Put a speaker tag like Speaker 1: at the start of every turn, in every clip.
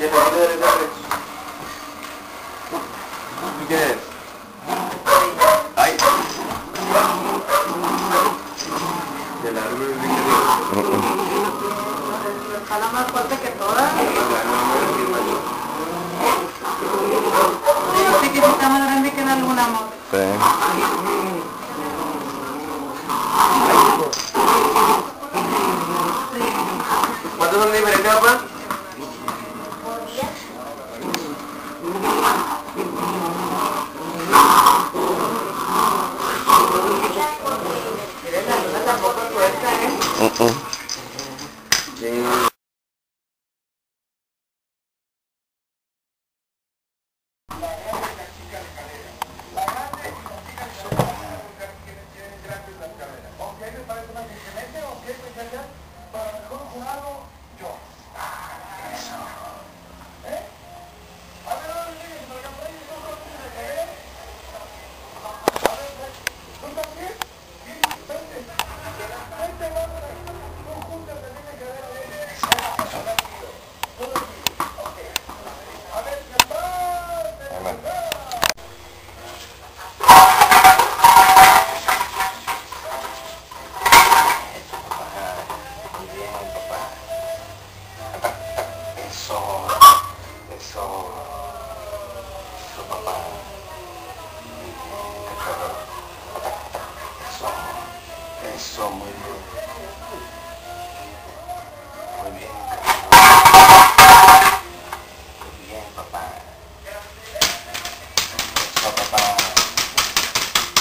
Speaker 1: Y el apellido del Garrett. ¿Y quién es? Ay. Árbol de
Speaker 2: más fuerte que todas. Sí que está más grande que en algún amor.
Speaker 3: Sí.
Speaker 1: ¿Cuántos son diferentes, papá?
Speaker 2: Mire, la luna tampoco es fuerte, ¿eh?
Speaker 3: So, so, so, papá, eso, eso muy bien, muy bien, muy bien papá, eso papá,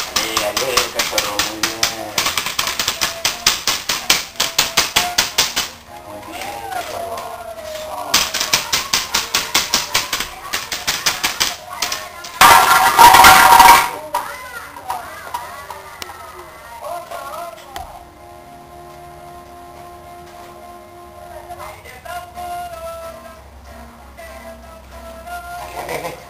Speaker 3: ale, ale, cachorro, muy. Okay.